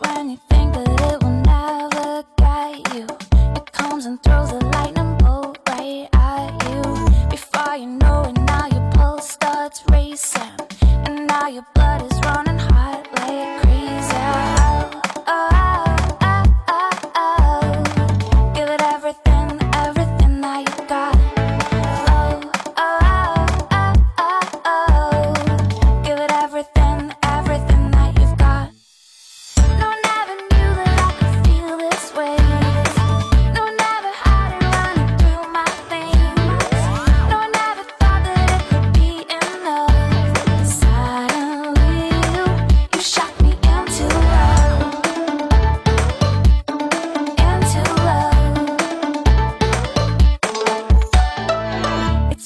When you think that it will never get you, it comes and throws a lightning bolt right at you. Before you know it, now your pulse starts racing, and now your blood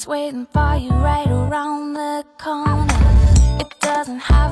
waiting for you right around the corner. It doesn't have